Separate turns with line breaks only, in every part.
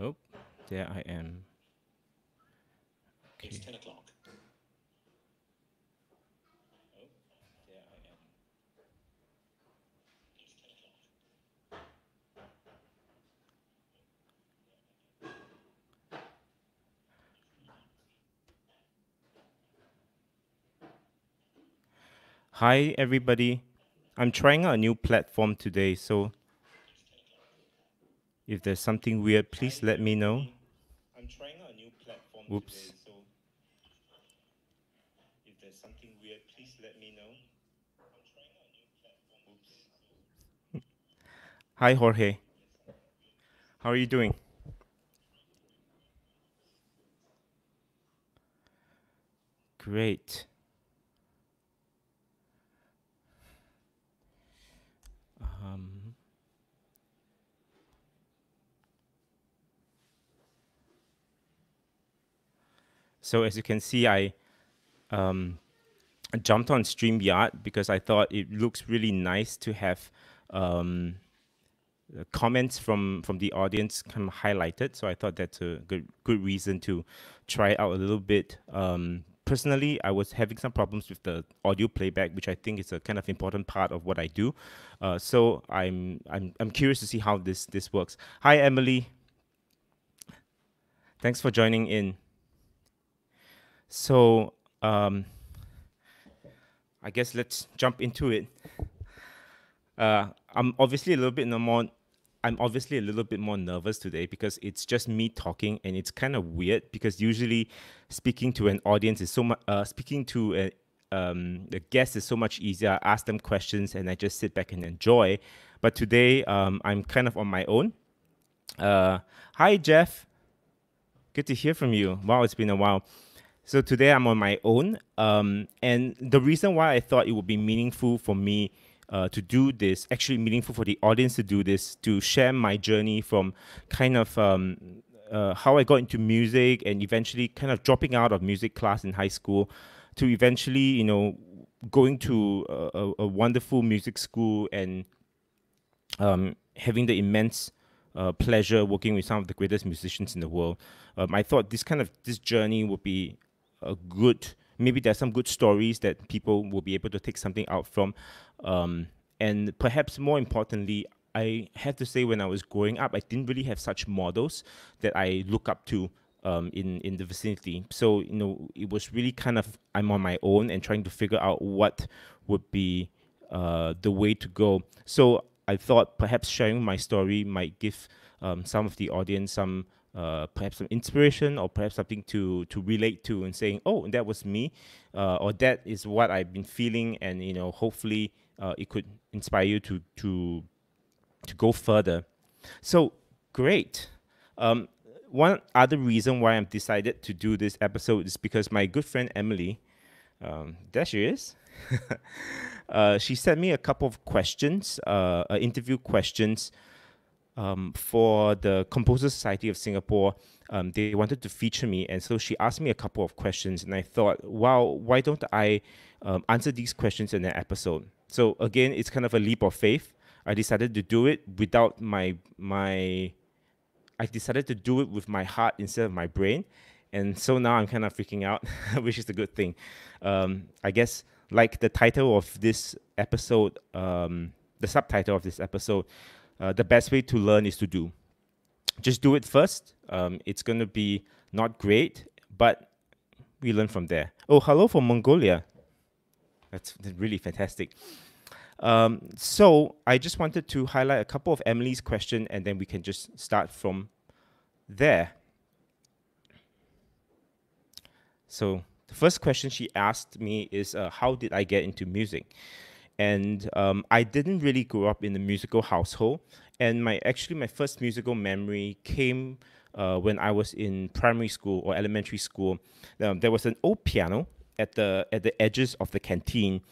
Oh, oh, there I am.
It's 10 o'clock.
Hi, everybody. I'm trying out a new platform today, so if there's something weird, please let me know. I'm trying a new platform Oops. today, so if there's something weird, please let me know. Oops. Hi, Jorge. How are you doing? Great. So as you can see, I um, jumped on StreamYard because I thought it looks really nice to have um, comments from from the audience kind of highlighted. So I thought that's a good good reason to try out a little bit. Um, personally, I was having some problems with the audio playback, which I think is a kind of important part of what I do. Uh, so I'm I'm I'm curious to see how this this works. Hi, Emily. Thanks for joining in. So um, I guess let's jump into it. Uh, I'm obviously a little bit more I'm obviously a little bit more nervous today because it's just me talking and it's kind of weird because usually speaking to an audience is so much uh, speaking to a um, the guest is so much easier. I ask them questions and I just sit back and enjoy. But today um, I'm kind of on my own. Uh, hi Jeff, good to hear from you. Wow, it's been a while. So today I'm on my own, um, and the reason why I thought it would be meaningful for me uh, to do this, actually meaningful for the audience to do this, to share my journey from kind of um, uh, how I got into music and eventually kind of dropping out of music class in high school to eventually, you know, going to a, a wonderful music school and um, having the immense uh, pleasure working with some of the greatest musicians in the world. Um, I thought this kind of this journey would be a good maybe there's some good stories that people will be able to take something out from. Um, and perhaps more importantly, I have to say when I was growing up, I didn't really have such models that I look up to um, in in the vicinity. So you know, it was really kind of I'm on my own and trying to figure out what would be uh, the way to go. So I thought perhaps sharing my story might give um, some of the audience some uh, perhaps some inspiration or perhaps something to to relate to and saying, oh, that was me, uh, or that is what I've been feeling, and you know, hopefully, uh, it could inspire you to to to go further. So great. Um, one other reason why I'm decided to do this episode is because my good friend Emily, um, there she is. uh, she sent me a couple of questions, uh, interview questions um, for the Composer Society of Singapore, um, they wanted to feature me, and so she asked me a couple of questions, and I thought, wow, why don't I um, answer these questions in an episode? So again, it's kind of a leap of faith. I decided to do it without my my. I decided to do it with my heart instead of my brain, and so now I'm kind of freaking out, which is a good thing. Um, I guess like the title of this episode, um, the subtitle of this episode uh, the best way to learn is to do. Just do it first. Um, it's going to be not great, but we learn from there. Oh, hello from Mongolia. That's really fantastic. Um, so I just wanted to highlight a couple of Emily's question, and then we can just start from there. So the first question she asked me is, uh, how did I get into music? And um, I didn't really grow up in a musical household. And my actually my first musical memory came uh, when I was in primary school or elementary school. Um, there was an old piano at the at the edges of the canteen.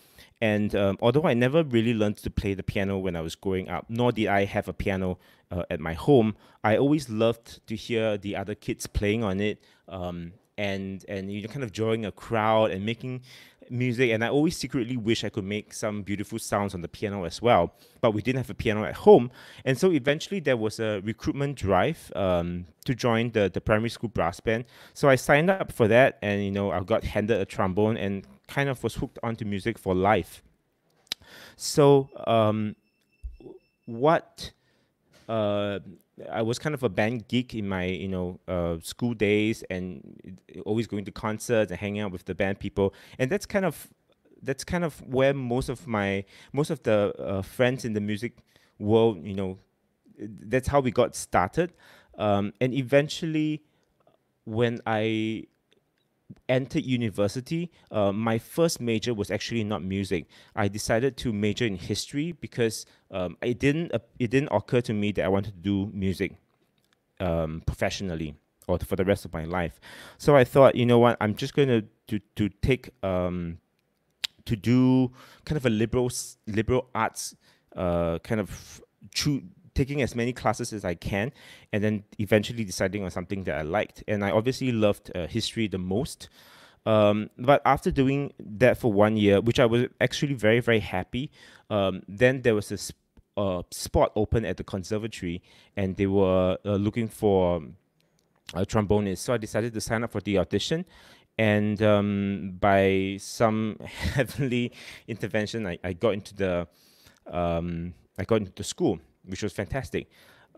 And um, although I never really learned to play the piano when I was growing up, nor did I have a piano uh, at my home, I always loved to hear the other kids playing on it um, and and you know kind of drawing a crowd and making music, and I always secretly wish I could make some beautiful sounds on the piano as well. But we didn't have a piano at home, and so eventually there was a recruitment drive um, to join the the primary school brass band. So I signed up for that, and you know I got handed a trombone and kind of was hooked onto music for life. So um, what? Uh, I was kind of a band geek in my you know uh, school days and always going to concerts and hanging out with the band people. And that's kind of that's kind of where most of my most of the uh, friends in the music world you know that's how we got started. Um, and eventually when I entered university, uh, my first major was actually not music. I decided to major in history because um, it didn't uh, it didn't occur to me that I wanted to do music um, professionally or for the rest of my life. So I thought, you know what, I'm just going to to to take um, to do kind of a liberal liberal arts uh, kind of true taking as many classes as I can, and then eventually deciding on something that I liked. And I obviously loved uh, history the most. Um, but after doing that for one year, which I was actually very, very happy, um, then there was a uh, spot open at the conservatory, and they were uh, looking for a trombonist. So I decided to sign up for the audition. And um, by some heavenly intervention, I, I got into the um, I got into the school which was fantastic.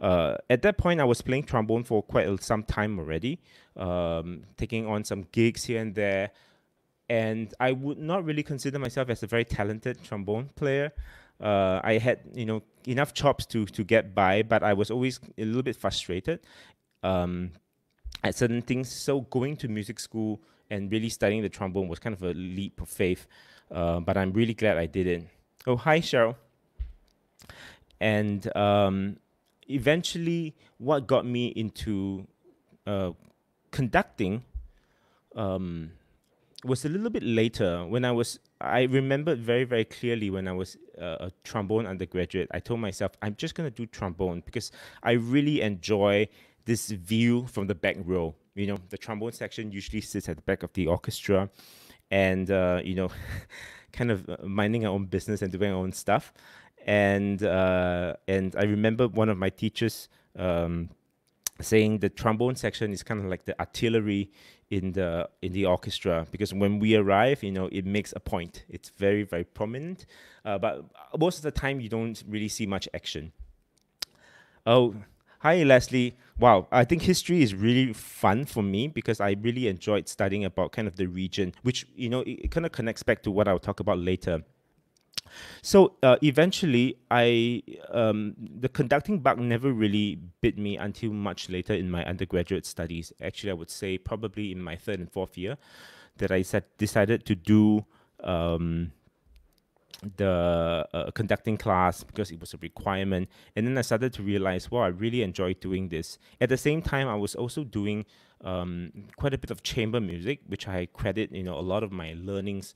Uh, at that point, I was playing trombone for quite some time already, um, taking on some gigs here and there. And I would not really consider myself as a very talented trombone player. Uh, I had, you know, enough chops to to get by, but I was always a little bit frustrated um, at certain things. So going to music school and really studying the trombone was kind of a leap of faith. Uh, but I'm really glad I did it. Oh, hi, Cheryl and um, eventually what got me into uh, conducting um, was a little bit later. When I was I remembered very very clearly when I was uh, a trombone undergraduate I told myself I'm just going to do trombone because I really enjoy this view from the back row. You know the trombone section usually sits at the back of the orchestra and uh, you know kind of minding our own business and doing our own stuff and uh, and I remember one of my teachers um, saying the trombone section is kind of like the artillery in the in the orchestra because when we arrive, you know, it makes a point. It's very very prominent, uh, but most of the time you don't really see much action. Oh, hi Leslie. Wow, I think history is really fun for me because I really enjoyed studying about kind of the region, which you know it, it kind of connects back to what I'll talk about later. So uh, eventually, I um, the conducting bug never really bit me until much later in my undergraduate studies. Actually, I would say probably in my third and fourth year that I said, decided to do um, the uh, conducting class because it was a requirement. And then I started to realize, well, I really enjoy doing this. At the same time, I was also doing um, quite a bit of chamber music, which I credit, you know, a lot of my learnings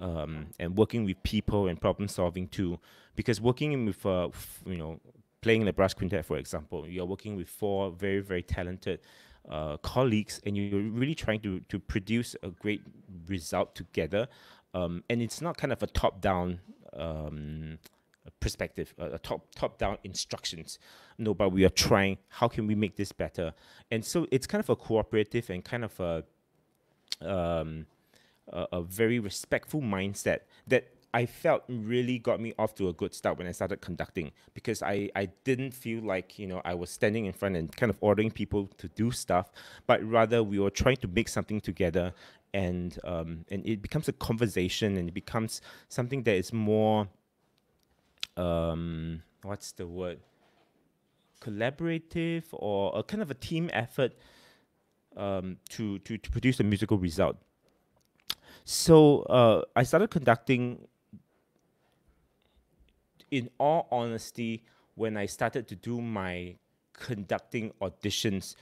um, and working with people and problem solving too. Because working with, uh, you know, playing in the brass quintet, for example, you're working with four very, very talented uh, colleagues and you're really trying to, to produce a great result together. Um, and it's not kind of a top down um, perspective, a top top down instructions. No, but we are trying. How can we make this better? And so it's kind of a cooperative and kind of a um, a, a very respectful mindset that I felt really got me off to a good start when I started conducting because I, I didn't feel like, you know, I was standing in front and kind of ordering people to do stuff, but rather we were trying to make something together and um, and it becomes a conversation and it becomes something that is more um, what's the word? Collaborative or a kind of a team effort um, to, to, to produce a musical result. So uh, I started conducting, in all honesty, when I started to do my conducting auditions,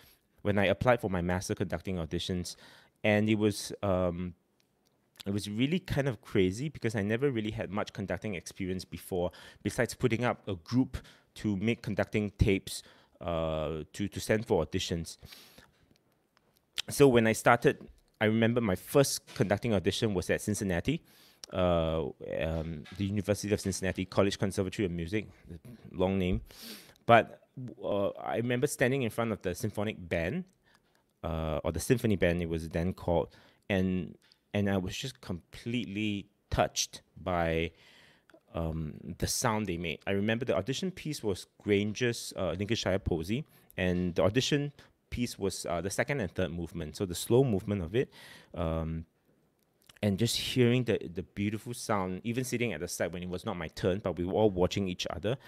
when I applied for my master conducting auditions, and it was um, it was really kind of crazy because I never really had much conducting experience before, besides putting up a group to make conducting tapes uh, to to send for auditions. So when I started I remember my first conducting audition was at Cincinnati, uh, um, the University of Cincinnati College Conservatory of Music, long name. But uh, I remember standing in front of the symphonic band, uh, or the symphony band, it was then called, and and I was just completely touched by um, the sound they made. I remember the audition piece was Granger's uh, Lincolnshire Posy, and the audition piece was uh, the second and third movement, so the slow movement of it. Um, and just hearing the the beautiful sound, even sitting at the side when it was not my turn, but we were all watching each other,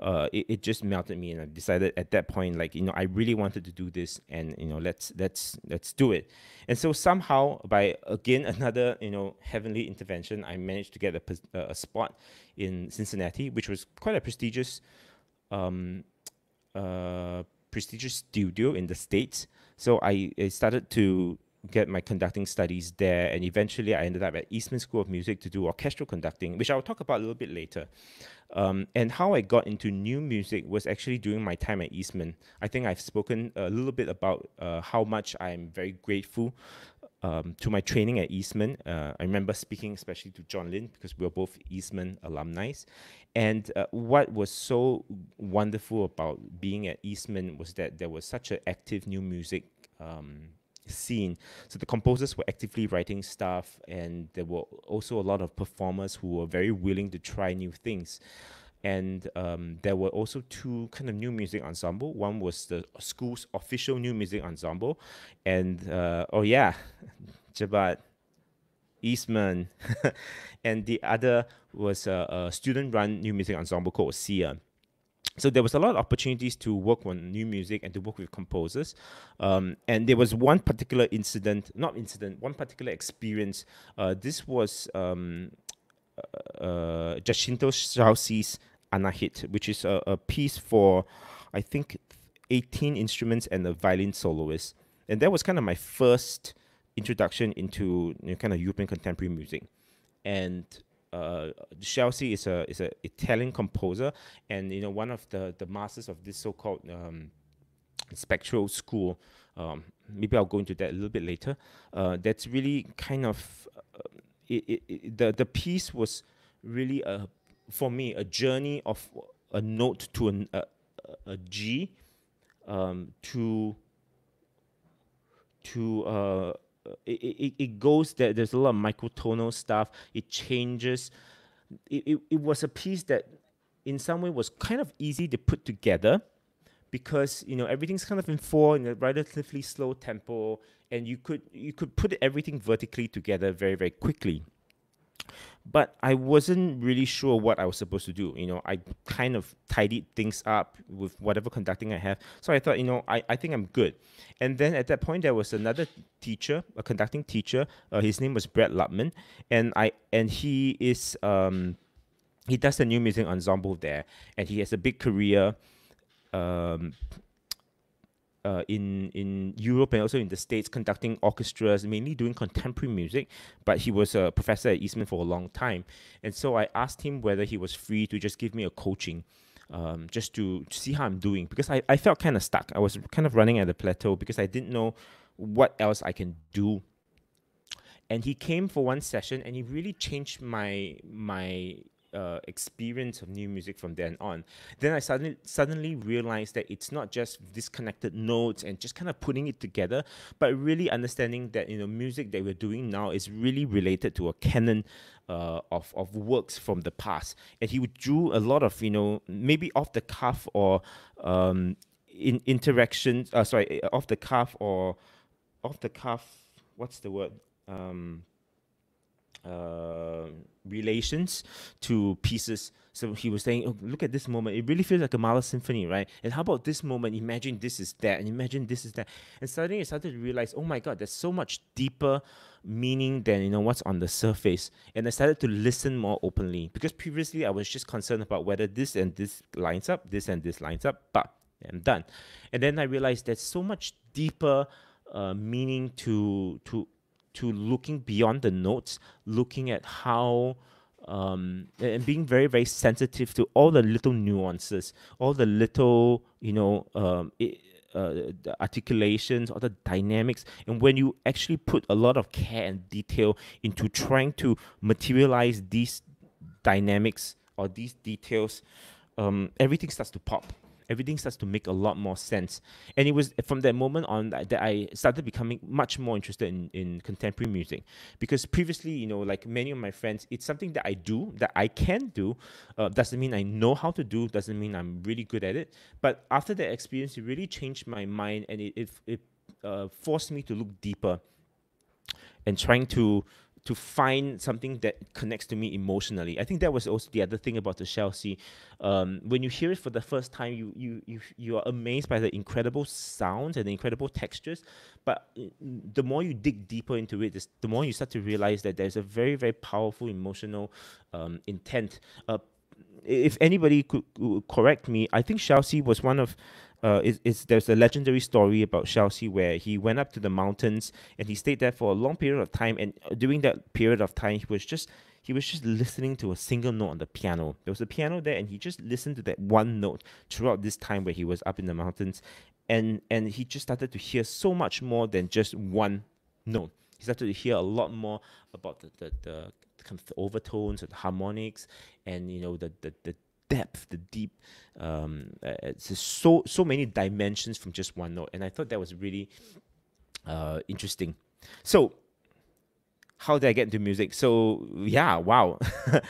uh, it, it just melted me, and I decided at that point, like you know, I really wanted to do this, and you know, let's let's let's do it. And so somehow, by again another you know heavenly intervention, I managed to get a a spot in Cincinnati, which was quite a prestigious, um, uh, prestigious studio in the states. So I, I started to get my conducting studies there, and eventually I ended up at Eastman School of Music to do orchestral conducting, which I'll talk about a little bit later. Um, and how I got into new music was actually during my time at Eastman. I think I've spoken a little bit about uh, how much I'm very grateful um, to my training at Eastman. Uh, I remember speaking especially to John Lin because we were both Eastman alumni. And uh, what was so wonderful about being at Eastman was that there was such an active new music um, scene. So the composers were actively writing stuff, and there were also a lot of performers who were very willing to try new things. And um, there were also two kind of new music ensemble. One was the school's official new music ensemble, and uh, oh yeah, Jabat, Eastman, and the other was a, a student-run new music ensemble called Ossia. So there was a lot of opportunities to work on new music and to work with composers. Um, and there was one particular incident not incident one particular experience. Uh, this was um, uh, uh Giacinto Scelsi's Anahit which is a, a, piece for I think 18 instruments and a violin soloist and that was kind of my first introduction into you know, kind of European contemporary music and uh, Scelsi is a is a Italian composer, and you know one of the the masters of this so-called um, spectral school. Um, maybe I'll go into that a little bit later. Uh, that's really kind of uh, it, it, it, the the piece was really a for me a journey of a note to an, a, a G um, to to uh, it, it, it goes that there's a lot of microtonal stuff. It changes. It, it, it was a piece that in some way was kind of easy to put together because you know everything's kind of in four in a relatively slow tempo and you could you could put everything vertically together very very quickly but I wasn't really sure what I was supposed to do. You know, I kind of tidied things up with whatever conducting I have. So I thought, you know, I, I think I'm good. And then at that point, there was another teacher, a conducting teacher. Uh, his name was Brad Lubman, and I and he is um, he does the new music ensemble there, and he has a big career. Um, uh, in in Europe and also in the States conducting orchestras, mainly doing contemporary music. But he was a professor at Eastman for a long time, and so I asked him whether he was free to just give me a coaching. Um, just to see how I'm doing because I, I felt kind of stuck. I was kind of running at a plateau because I didn't know what else I can do. And he came for one session and he really changed my my uh, experience of new music from then on. Then I suddenly suddenly realized that it's not just disconnected notes and just kind of putting it together, but really understanding that you know music that we're doing now is really related to a canon uh, of of works from the past. And he would drew a lot of you know maybe off the cuff or um, in interactions. Uh, sorry, off the cuff or off the cuff. What's the word? Um, uh, relations to pieces. So he was saying, oh, look at this moment. It really feels like a Mahler symphony, right? And how about this moment? Imagine this is that, and imagine this is that. And suddenly I started to realize, oh my God, there's so much deeper meaning than you know what's on the surface. And I started to listen more openly because previously I was just concerned about whether this and this lines up, this and this lines up, but I'm done. And then I realized there's so much deeper uh, meaning to to to looking beyond the notes, looking at how um, and being very very sensitive to all the little nuances, all the little you know um, it, uh, the articulations or the dynamics. And when you actually put a lot of care and detail into trying to materialize these dynamics or these details um, everything starts to pop everything starts to make a lot more sense. And it was from that moment on that, I started becoming much more interested in, in contemporary music. Because previously, you know, like many of my friends, it's something that I do, that I can do. Uh, doesn't mean I know how to do, doesn't mean I'm really good at it. But after that experience, it really changed my mind and it, it, it uh, forced me to look deeper and trying to to find something that connects to me emotionally. I think that was also the other thing about the Scelsi. Um, when you hear it for the first time, you you you you are amazed by the incredible sounds and the incredible textures. But the more you dig deeper into it, the more you start to realize that there's a very very powerful emotional um, intent. Uh, if anybody could, correct me, I think Scelsi was one of uh, is, is there's a legendary story about Scelsi where he went up to the mountains and he stayed there for a long period of time. And uh, during that period of time, he was just he was just listening to a single note on the piano. There was a piano there, and he just listened to that one note throughout this time where he was up in the mountains, and and he just started to hear so much more than just one note. He started to hear a lot more about the the, the kind of the overtones, the harmonics, and you know the the, the depth, the deep. Um, uh, it's so so many dimensions from just one note, and I thought that was really uh, interesting. So, how did I get into music? So yeah, wow.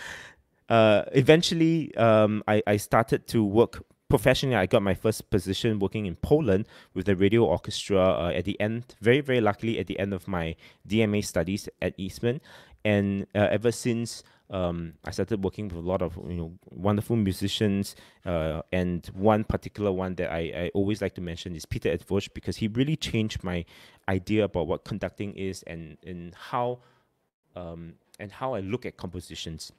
uh, eventually, um, I I started to work professionally. I got my first position working in Poland with the radio orchestra uh, at the end. Very very luckily at the end of my DMA studies at Eastman, and uh, ever since um, I started working with a lot of you know wonderful musicians, uh, and one particular one that I, I always like to mention is Peter Eötvös because he really changed my idea about what conducting is and and how um, and how I look at compositions.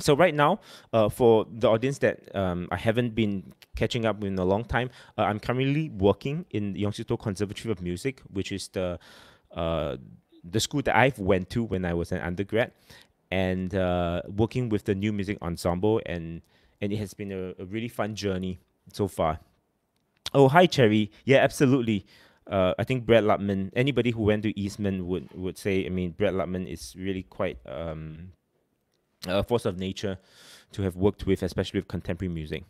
So right now, uh, for the audience that um, I haven't been catching up with in a long time, uh, I'm currently working in the Yong Conservatory of Music, which is the uh, the school that I went to when I was an undergrad, and uh, working with the new music ensemble and and it has been a, a, really fun journey so far. Oh, hi Cherry. Yeah, absolutely. Uh, I think Brad Lubman. Anybody who went to Eastman would would say. I mean, Brad Lubman is really quite um, a force of nature to have worked with, especially with contemporary music.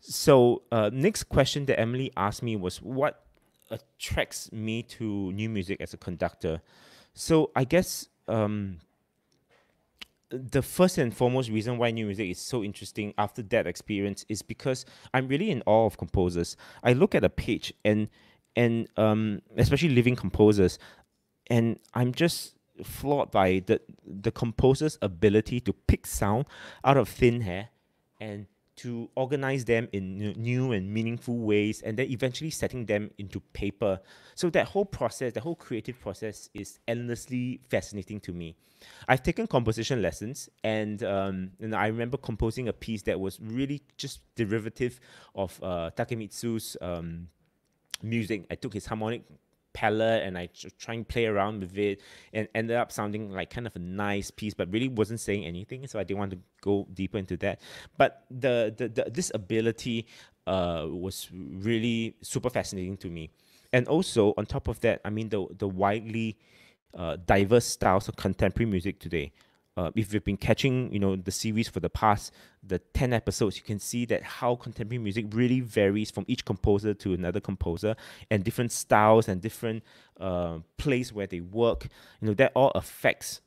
So, uh, next question that Emily asked me was, what attracts me to new music as a conductor? So, I guess um, the first and foremost reason why new music is so interesting after that experience is because I'm really in awe of composers. I look at a page and and um, especially living composers, and I'm just floored by the the composer's ability to pick sound out of thin air and to organize them in new and meaningful ways and then eventually setting them into paper. So that whole process, the whole creative process is endlessly fascinating to me. I've taken composition lessons and, um, and I remember composing a piece that was really just derivative of uh, Takemitsu's um, music. I took his harmonic palette and I try and play around with it and ended up sounding like kind of a nice piece, but really wasn't saying anything. So I didn't want to go deeper into that. But the, the, the this ability uh, was really super fascinating to me. And also on top of that, I mean the the widely uh, diverse styles of contemporary music today uh, if you've been catching, you know, the series for the past the ten episodes, you can see that how contemporary music really varies from each composer to another composer, and different styles and different uh, place where they work. You know, that all affects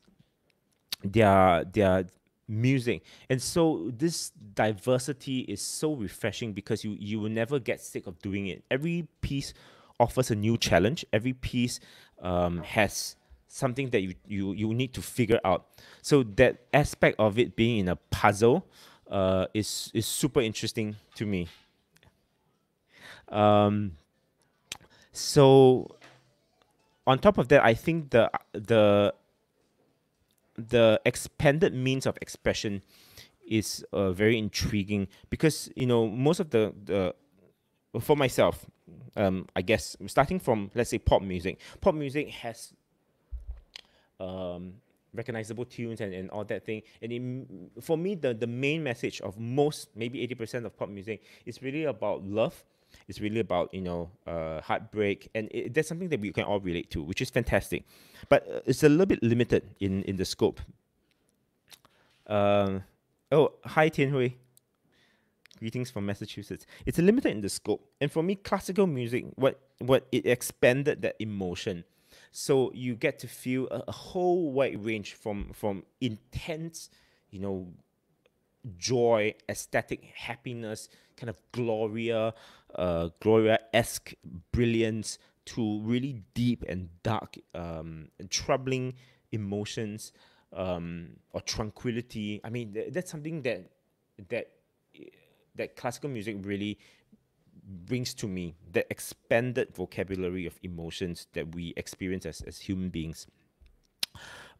their their music, and so this diversity is so refreshing because you you will never get sick of doing it. Every piece offers a new challenge. Every piece um, has something that you, you, you need to figure out. So that aspect of it being in a puzzle uh, is, is super interesting to me. Um, so on top of that, I think the the the expanded means of expression is uh, very intriguing because you know most of the the for myself, um, I guess starting from let's say pop music, pop music has um, recognizable tunes and, and all that thing. And it, for me, the, the main message of most, maybe 80% of pop music is really about love It's really about you know uh, heartbreak, and it, that's something that we can all relate to, which is fantastic. But uh, it's a little bit limited in in the scope. Uh, oh, hi Tian Hui. Greetings from Massachusetts. It's limited in the scope, and for me, classical music, what what it expanded that emotion, so you get to feel a, a whole wide range from from intense, you know, joy, aesthetic happiness, kind of Gloria, uh, Gloria esque brilliance to really deep and dark um, and troubling emotions um, or tranquility. I mean, th- that's something that that that classical music really brings to me the expanded vocabulary of emotions that we experience as, as human beings.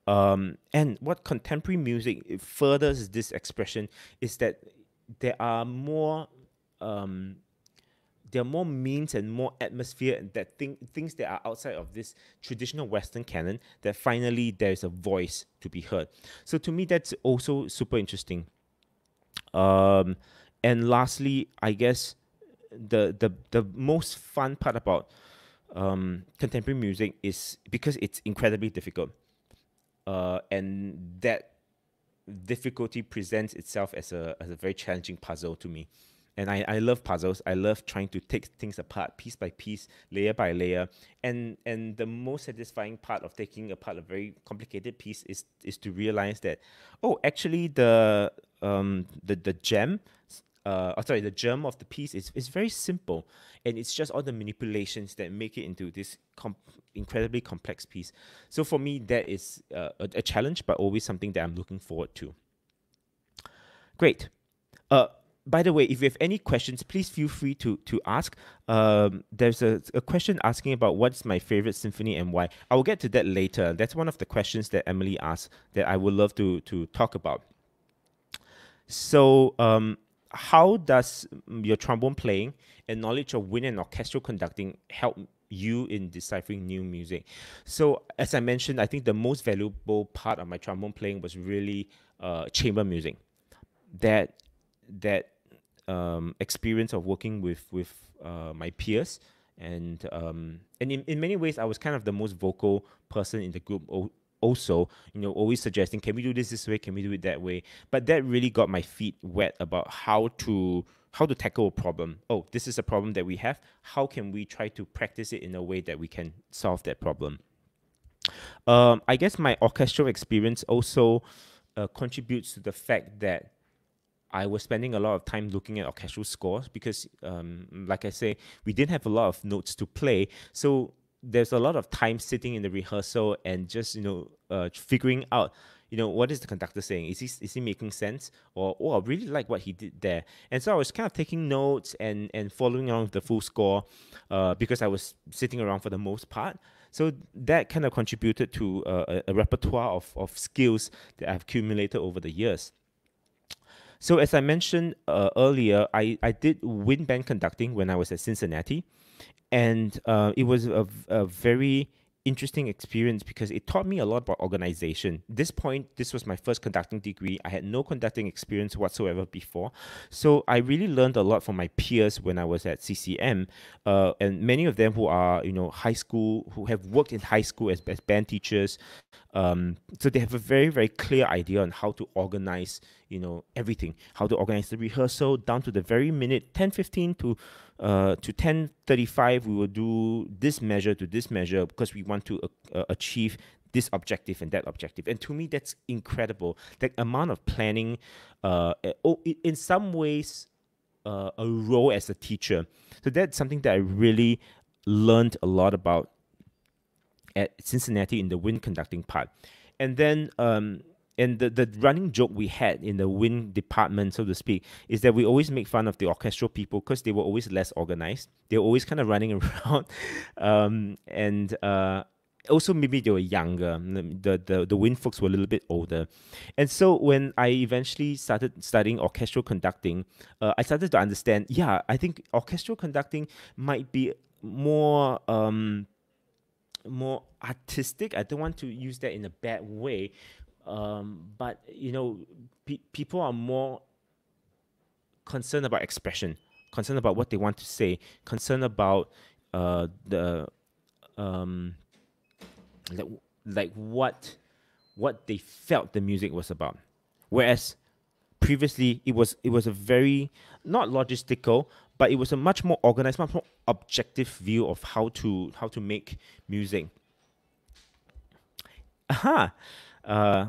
Um, and what contemporary music furthers this expression is that there are more um, there are more means and more atmosphere and that thing, things that are outside of this traditional Western canon that finally there's a voice to be heard. So to me, that's also super interesting. Um, and lastly, I guess the the the most fun part about um, contemporary music is because it's incredibly difficult uh, and that difficulty presents itself as a as a very challenging puzzle to me. And I, I love puzzles. I love trying to take things apart piece by piece, layer by layer. And and the most satisfying part of taking apart a very complicated piece is is to realize that, oh, actually the um the the gem uh, oh, sorry, the germ of the piece is, is very simple, and it's just all the manipulations that make it into this incredibly complex piece. So for me, that is uh, a, a, challenge, but always something that I'm looking forward to. Great. Uh, by the way, if you have any questions, please feel free to to ask. Um, there's a, a question asking about what's my favorite symphony and why. I will get to that later. That's one of the questions that Emily asked that I would love to to talk about. So um, how does your trombone playing and knowledge of wind and orchestral conducting help you in deciphering new music? So, as I mentioned, I think the most valuable part of my trombone playing was really uh, chamber music. That that um, experience of working with with uh, my peers and um, and in, in many ways I was kind of the most vocal person in the group also, you know, always suggesting, can we do this this way? Can we do it that way? But that really got my feet wet about how to how to tackle a problem. Oh, this is a problem that we have. How can we try to practice it in a way that we can solve that problem? Um, I guess my orchestral experience also uh, contributes to the fact that I was spending a lot of time looking at orchestral scores because, um, like I say, we didn't have a lot of notes to play. So there's a lot of time sitting in the rehearsal and just you know uh, figuring out you know what is the conductor saying? Is he is he making sense? Or oh I really like what he did there. And so I was kind of taking notes and and following along the full score uh, because I was sitting around for the most part. So that kind of contributed to uh, a, a repertoire of, of skills that I've accumulated over the years. So as I mentioned uh, earlier, I, I did wind band conducting when I was at Cincinnati and uh, it was a, a very interesting experience because it taught me a lot about organization. This point, this was my first conducting degree. I had no conducting experience whatsoever before. So I really learned a lot from my peers when I was at CCM. Uh, and many of them who are, you know, high school, who have worked in high school as, as band teachers. Um, so they have a very, very clear idea on how to organize, you know, everything, how to organize the rehearsal down to the very minute, 10, 15 to uh, to 1035 we will do this measure to this measure because we want to uh, uh, achieve this objective and that objective. And to me that's incredible. That amount of planning uh, oh, in some ways uh, a role as a teacher. So that's something that i really learned a lot about at cincinnati in the wind conducting part and then um, and the, the running joke we had in the wind department, so to speak, is that we always make fun of the orchestral people because they were always less organized. They were always kind of running around, um, and uh, also maybe they were younger. The, the the wind folks were a little bit older, and so when I eventually started studying orchestral conducting, uh, I started to understand. Yeah, I think orchestral conducting might be more. Um, more artistic. I don't want to use that in a bad way, um, but you know, pe- people are more concerned about expression concerned about what they want to say, concerned about uh, the um, like, like what what they felt the music was about. Whereas previously it was it was a very not logistical, but it was a much more organized, much more objective view of how to how to make music. Aha. Uh,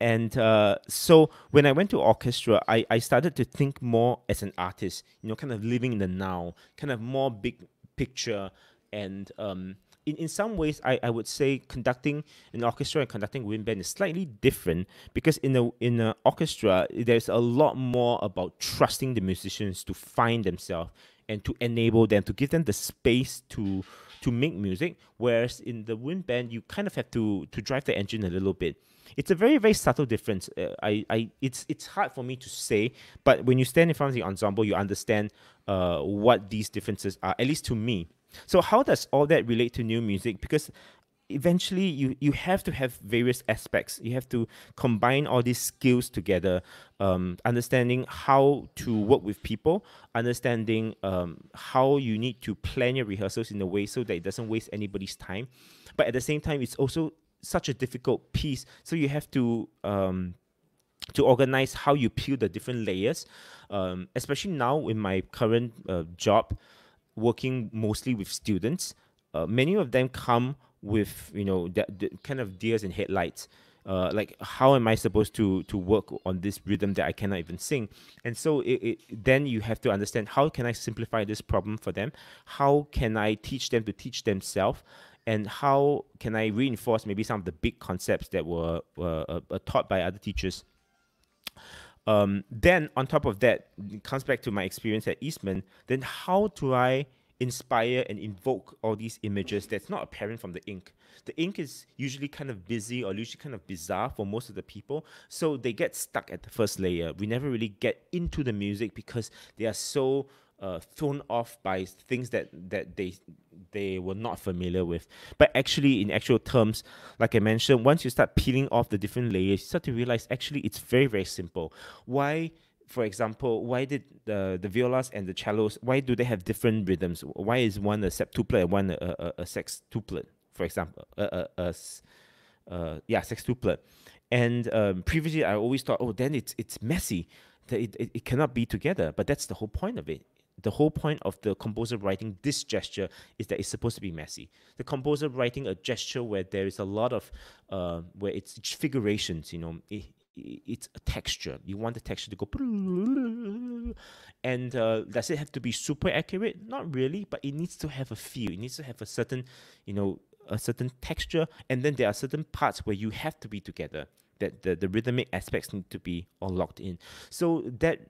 and uh, so when I went to orchestra, I, I started to think more as an artist, you know, kind of living in the now, kind of more big picture and um, in, in some ways, I, I would say conducting an orchestra and conducting wind band is slightly different because in a in an orchestra, there's a lot more about trusting the musicians to find themselves and to enable them to give them the space to to make music. Whereas in the wind band, you kind of have to to drive the engine a little bit. It's a very very subtle difference. Uh, I I it's it's hard for me to say, but when you stand in front of the ensemble, you understand uh, what these differences are. At least to me. So how does all that relate to new music? Because eventually you you have to have various aspects. You have to combine all these skills together um, understanding how to work with people understanding um, how you need to plan your rehearsals in a way so that it doesn't waste anybody's time. But at the same time it's also such a difficult piece. So you have to um, to organize how you peel the different layers. Um, especially now in my current uh, job working mostly with students, uh, many of them come with you know the, the kind of deers and headlights. Uh, like how am I supposed to to work on this rhythm that I cannot even sing? And so it, it, then you have to understand how can I simplify this problem for them? How can I teach them to teach themselves? And how can I reinforce maybe some of the big concepts that were, were uh, taught by other teachers? Um, then on top of that, it comes back to my experience at Eastman. Then how do I inspire and invoke all these images that's not apparent from the ink? The ink is usually kind of busy or usually kind of bizarre for most of the people, so they get stuck at the first layer. We never really get into the music because they are so uh, thrown off by things that that they they were not familiar with. But actually, in actual terms, like I mentioned, once you start peeling off the different layers, you start to realize actually it's very very simple. Why? For example, why did the the violas and the cellos? Why do they have different rhythms? Why is one a septuplet and one a, a, a sextuplet? For example, a, a, a, uh, yeah, sextuplet. And um, previously, I always thought, oh, then it's it's messy. It, it, it cannot be together. But that's the whole point of it the whole point of the composer writing this gesture is that it's supposed to be messy. The composer writing a gesture where there is a lot of, uh, where it's figurations, you know, it, it's a texture. You want the texture to go, and uh, does it have to be super accurate? Not really, but it needs to have a feel. It needs to have a certain, you know, a certain texture, and then there are certain parts where you have to be together. That the, the rhythmic aspects need to be all locked in. So that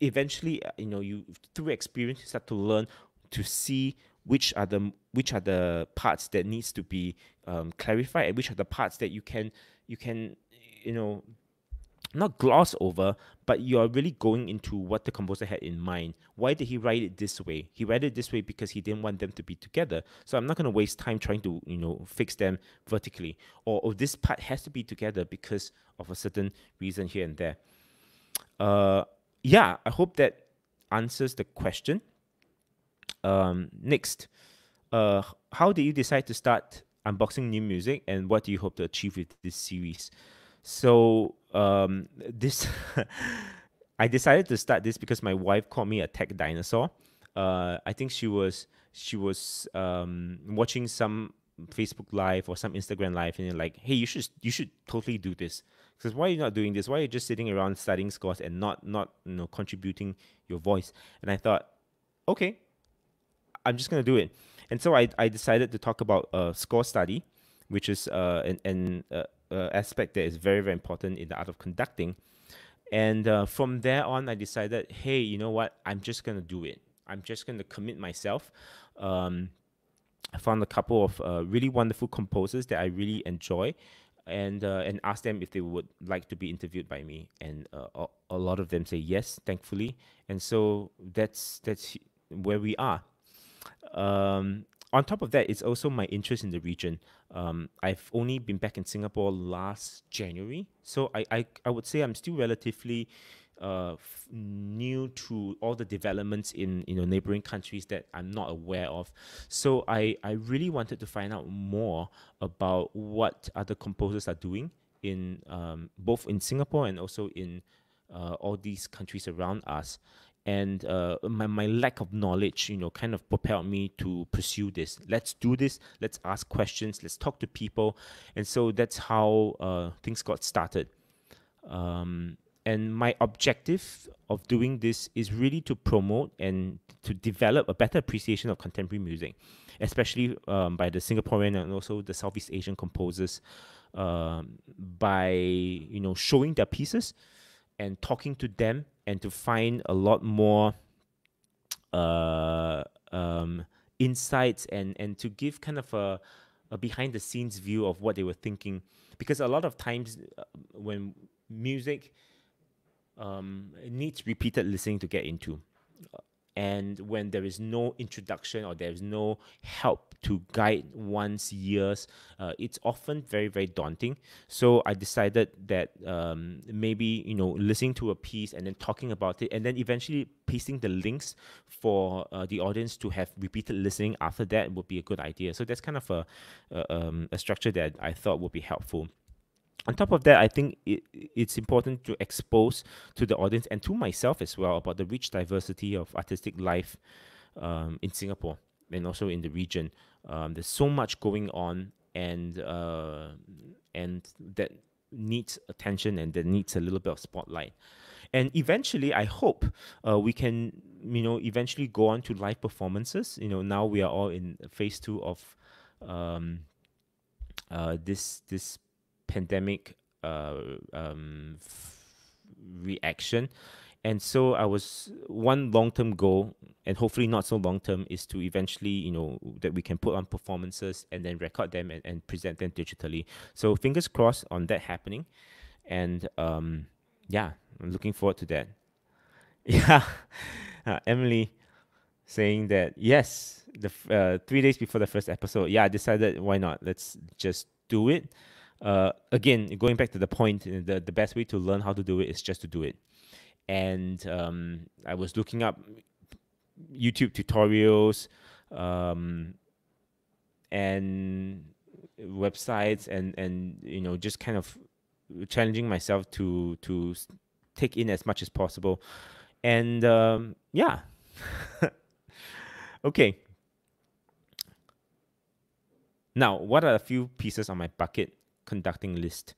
eventually, uh, you know, you through experience you start to learn to see which are the which are the parts that needs to be um, clarified and which are the parts that you can you can you know not gloss over, but you're really going into what the composer had in mind. Why did he write it this way? He wrote it this way because he didn't want them to be together. So I'm not going to waste time trying to, you know, fix them vertically. Or, or this part has to be together because of a certain reason here and there. Uh, yeah, I hope that answers the question. Um, next, uh, how did you decide to start unboxing new music, and what do you hope to achieve with this series? So um, this, I decided to start this because my wife called me a tech dinosaur. Uh, I think she was she was um, watching some Facebook Live or some Instagram Live, and like, hey, you should you should totally do this. Because why are you not doing this? Why are you just sitting around studying scores and not not you know contributing your voice? And I thought, okay, I'm just gonna do it. And so I, I decided to talk about uh, score study, which is uh, an, an uh, uh, aspect that is very very important in the art of conducting. And uh, from there on, I decided, hey, you know what? I'm just gonna do it. I'm just gonna commit myself. Um, I found a couple of uh, really wonderful composers that I really enjoy, and uh, and ask them if they would like to be interviewed by me. And uh, a, lot of them say yes thankfully. And so that's that's where we are. Um, on top of that it's also my interest in the region. Um, i've only been back in singapore last january. So I, I i would say i'm still relatively uh, new to all the developments in you know neighboring countries that I'm not aware of. So I I really wanted to find out more about what other composers are doing in um, both in Singapore and also in uh, all these countries around us. And uh, my, my lack of knowledge, you know, kind of propelled me to pursue this. Let's do this. Let's ask questions. Let's talk to people. And so that's how uh, things got started. Um, and my objective of doing this is really to promote and to develop a better appreciation of contemporary music, especially um, by the Singaporean and also the Southeast Asian composers, um, by you know showing their pieces and talking to them and to find a lot more uh, um, insights and and to give kind of a, a behind the scenes view of what they were thinking. Because a lot of times uh, when music um, needs repeated listening to get into. And when there is no introduction or there is no help to guide one's ears, uh, it's often very, very daunting. So I decided that um, maybe, you know, listening to a piece and then talking about it and then eventually pasting the links for uh, the audience to have repeated listening after that would be a good idea. So that's kind of a, a, um, a structure that I thought would be helpful on top of that, I think it, it's important to expose to the audience and to myself as well about the rich diversity of artistic life um, in Singapore and also in the region. Um, there's so much going on, and uh, and that needs attention and that needs a little bit of spotlight. And eventually, I hope uh, we can, you know, eventually go on to live performances. You know, now we are all in phase two of um, uh, this this pandemic uh, um, reaction. And so I was one long term goal, and hopefully not so long term, is to eventually, you know, that we can put on performances and then record them and, and present them digitally. So fingers crossed on that happening. And um, yeah, I'm looking forward to that. Yeah, uh, Emily saying that yes, the uh, three days before the first episode, yeah, I decided why not? Let's just do it uh, again, going back to the point, uh, the, the best way to learn how to do it is just to do it. And um, I was looking up YouTube tutorials um, and websites and, and, you know, just kind of challenging myself to, to take in as much as possible. And um, yeah. okay. Now, what are a few pieces on my bucket conducting list.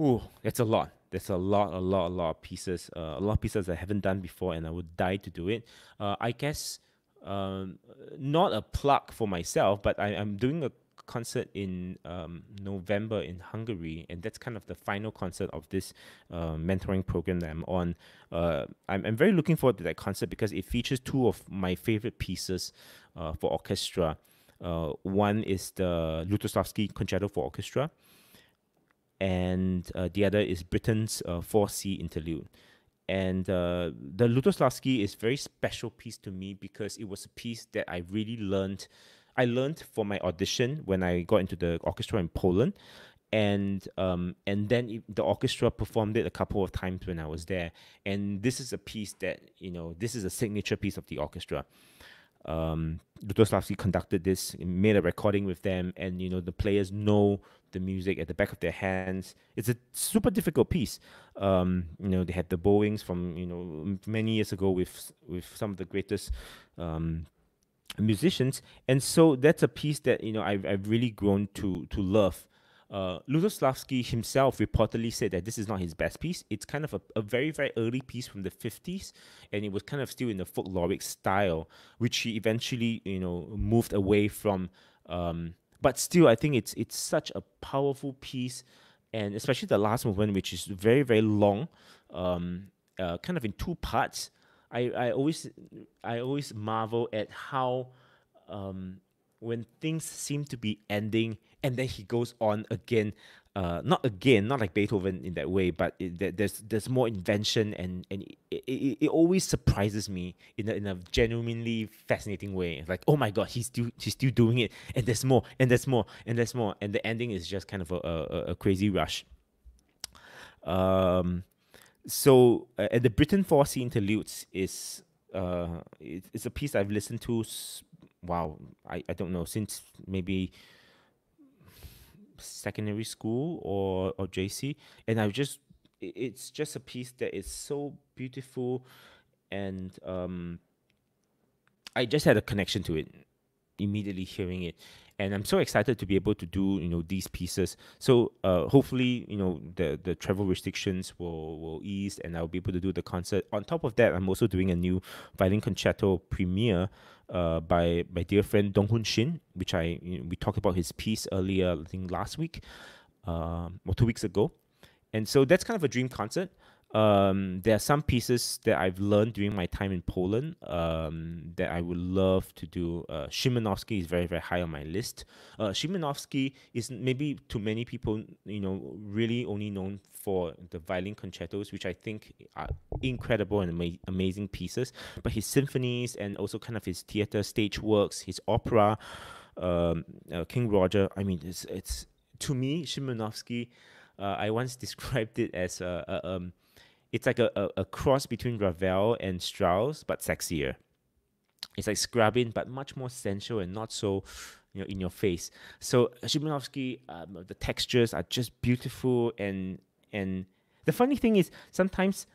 Ooh, that's a lot. That's a lot, a lot, a lot of pieces. Uh, a lot of pieces I haven't done before, and I would die to do it. Uh, I guess um, not a plug for myself, but I, am doing a concert in um, November in Hungary, and that's kind of the final concert of this uh, mentoring program that I'm on. Uh, I'm, I'm very looking forward to that concert because it features two of my favorite pieces uh, for orchestra. Uh, one is the Lutosławski Concerto for Orchestra, and uh, the other is Britten's uh, Four Sea Interlude. And uh, the Lutosławski is very special piece to me because it was a piece that I really learned. I learned for my audition when I got into the orchestra in Poland, and um, and then the orchestra performed it a couple of times when I was there. And this is a piece that you know, this is a signature piece of the orchestra um, Lutosławski conducted this, made a recording with them, and you know the players know the music at the back of their hands. It's a super difficult piece. Um, you know they had the bowings from you know many years ago with with some of the greatest um, musicians, and so that's a piece that you know I've I've really grown to to love. Uh, Lutosławski himself reportedly said that this is not his best piece. It's kind of a, a, very, very early piece from the 50s, and it was kind of still in the folkloric style, which he eventually, you know, moved away from. Um, but still, I think it's it's such a powerful piece, and especially the last movement, which is very, very long, um, uh, kind of in two parts. I, I always I always marvel at how um, when things seem to be ending and then he goes on again uh, not again, not like Beethoven in that way, but it, there's there's more invention and and it, it, it, always surprises me in a, in a genuinely fascinating way. Like oh my god, he's still he's still doing it, and there's more, and there's more, and there's more, and the ending is just kind of a, a, a crazy rush. Um, so uh, at the Britten Four Interludes is uh, it, it's a piece I've listened to. Wow, I, I don't know since maybe secondary school or or JC, and I've just it's just a piece that is so beautiful, and um, I just had a connection to it immediately hearing it and i'm so excited to be able to do you know these pieces. So uh, hopefully you know the the travel restrictions will will ease and i'll be able to do the concert. On top of that i'm also doing a new violin concerto premiere uh, by my dear friend Donghoon Shin which i you know, we talked about his piece earlier i think last week um, or two weeks ago. And so that's kind of a dream concert um, there are some pieces that I've learned during my time in Poland um, that I would love to do. Uh, Szymanowski is very, very high on my list. Uh, Szymanowski is maybe to many people, you know, really only known for the violin concertos, which I think are incredible and ama- amazing pieces. But his symphonies and also kind of his theater stage works, his opera, um, uh, King Roger. I mean, it's it's to me Szymanowski. Uh, I once described it as a, um, it's like a, a, a cross between Ravel and Strauss, but sexier. It's like Scriabin, but much more sensual and not so, you know, in your face. So Szymanowski, um, the textures are just beautiful, and and the funny thing is sometimes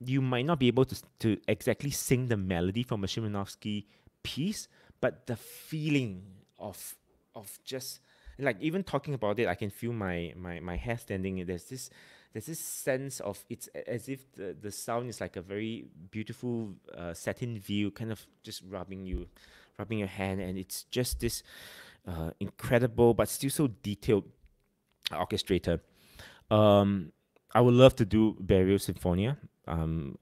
you might not be able to to exactly sing the melody from a Szymanowski piece, but the feeling of of just like even talking about it, I can feel my my my hair standing. There's this there's this sense of it's as if the, the sound is like a very beautiful uh, satin view, kind of just rubbing you, rubbing your hand, and it's just this uh, incredible but still so detailed orchestrator. Um, I would love to do Berio Sinfonia. Um,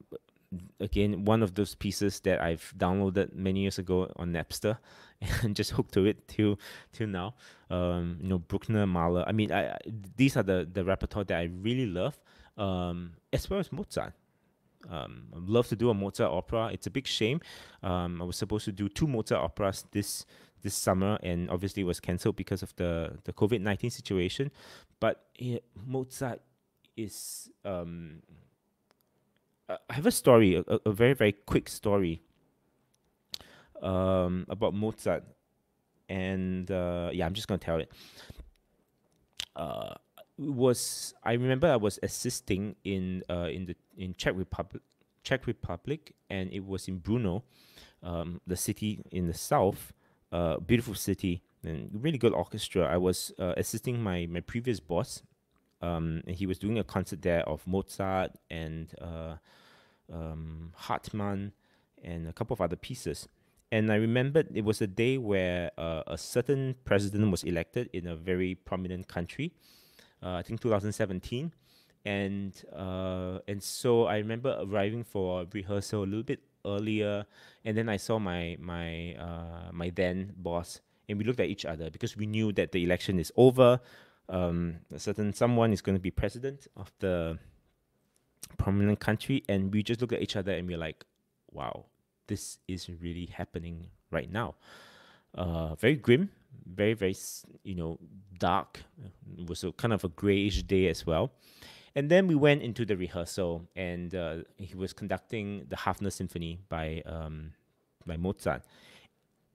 again, one of those pieces that I've downloaded many years ago on Napster and just hooked to it till till now. Um, you know, Bruckner, Mahler. I mean, I, I, these are the the repertoire that I really love. Um, as well as Mozart. Um, I'd love to do a Mozart opera. It's a big shame. Um, I was supposed to do two Mozart operas this this summer, and obviously it was cancelled because of the the COVID nineteen situation. But yeah, Mozart is. Um, I have a story, a, a very very quick story um, about Mozart, and uh, yeah, I'm just gonna tell it. Uh, was I remember I was assisting in uh, in the in Czech Republic, Czech Republic, and it was in Brno, um, the city in the south, uh, beautiful city and really good orchestra. I was uh, assisting my my previous boss, um, and he was doing a concert there of Mozart and uh, um, Hartmann and a couple of other pieces and I remembered it was a day where uh, a certain president was elected in a very prominent country. Uh, I think 2017, and uh, and so I remember arriving for rehearsal a little bit earlier, and then I saw my my uh, my then boss, and we looked at each other because we knew that the election is over. Um, a certain someone is going to be president of the prominent country, and we just look at each other and we we're like, "Wow, this is really happening right now. Uh, very grim, very very you know dark. It was a kind of a grayish day as well. And then we went into the rehearsal, and uh, he was conducting the Hafner Symphony by um, by Mozart,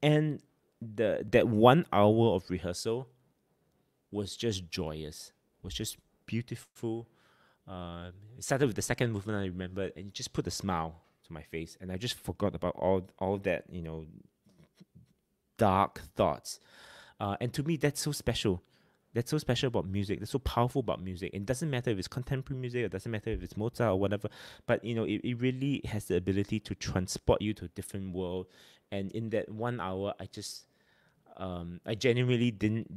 and the that one hour of rehearsal was just joyous, was just beautiful. Uh, it started with the second movement I remember, and it just put a smile to my face, and I just forgot about all all that you know dark thoughts. Uh, and to me, that's so special. That's so special about music. That's so powerful about music. It doesn't matter if it's contemporary music. It doesn't matter if it's Mozart or whatever. But you know, it, it really has the ability to transport you to a different world. And in that one hour, I just, um, I genuinely didn't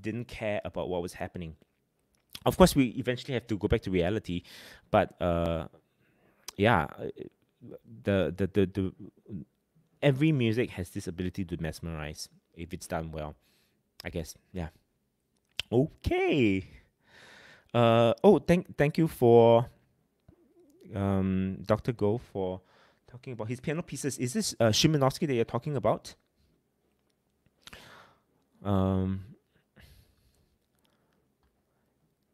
didn't care about what was happening. Of course, we eventually have to go back to reality, but uh, yeah, the, the the the every music has this ability to mesmerize if it's done well. I guess. Yeah. Okay. Uh oh thank thank you for um Dr. Goh for talking about his piano pieces. Is this uh that you're talking about? Um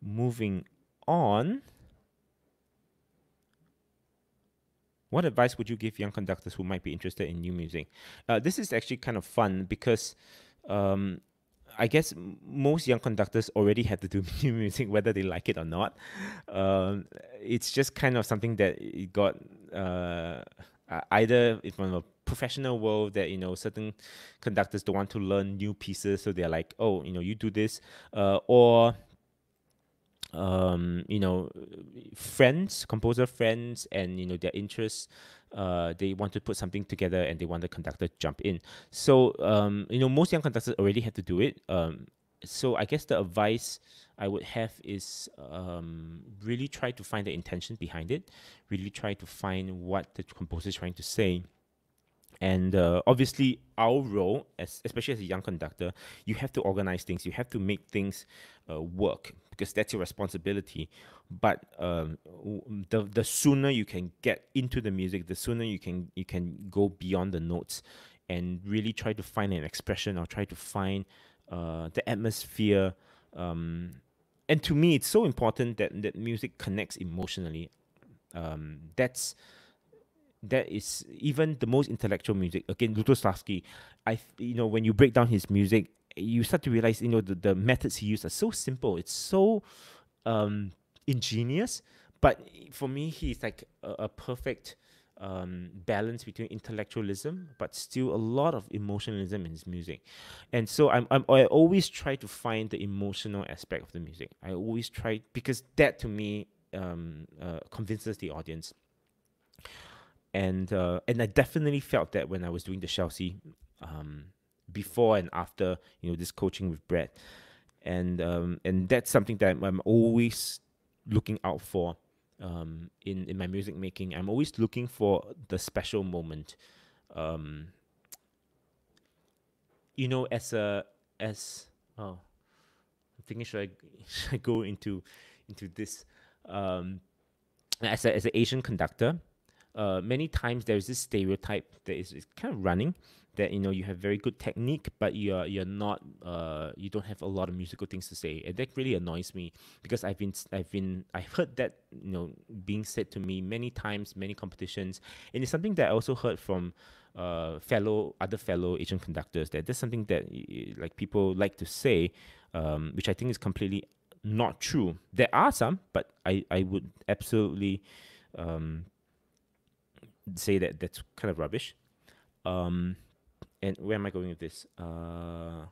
moving on. what advice would you give young conductors who might be interested in new music? Uh, this is actually kind of fun because um, I guess most young conductors already have to do new music, whether they like it or not. Um, it's just kind of something that it got uh, either from a professional world that you know certain conductors don't want to learn new pieces, so they're like, oh, you know, you do this, uh, or um, you know, friends, composer friends, and you know their interests. Uh, they want to put something together, and they want the conductor to jump in. So um, you know, most young conductors already have to do it. Um, so I guess the advice I would have is um, really try to find the intention behind it. Really try to find what the composer is trying to say and uh, obviously, our role, as, especially as a young conductor, you have to organize things. You have to make things uh, work because that's your responsibility. But um, the the sooner you can get into the music, the sooner you can you can go beyond the notes, and really try to find an expression or try to find uh, the atmosphere. Um, and to me, it's so important that that music connects emotionally. Um, that's that is even the most intellectual music. Again, Lutosławski, I you know when you break down his music, you start to realize you know the, the methods he used are so simple. It's so um, ingenious, but for me, he's like a, a perfect um, balance between intellectualism, but still a lot of emotionalism in his music. And so I'm, I'm I always try to find the emotional aspect of the music. I always try because that to me um, uh, convinces the audience and uh, and I definitely felt that when I was doing the Scelsi, um, before and after you know this coaching with Brett. and um, and that's something that I'm always looking out for um, in in my music making. I'm always looking for the special moment. Um, you know, as a as oh, I'm thinking should I should I go into into this um, as a as an Asian conductor uh, many times there's this stereotype that is, is kind of running that you know you have very good technique but you're you're not uh you don't have a lot of musical things to say. And that really annoys me because I've been I've been I've heard that you know being said to me many times many competitions. And it's something that I also heard from uh fellow other fellow Asian conductors that that's something that like people like to say um which I think is completely not true. There are some but I I would absolutely um say that that's kind of rubbish. Um, and where am I going with this? Uh,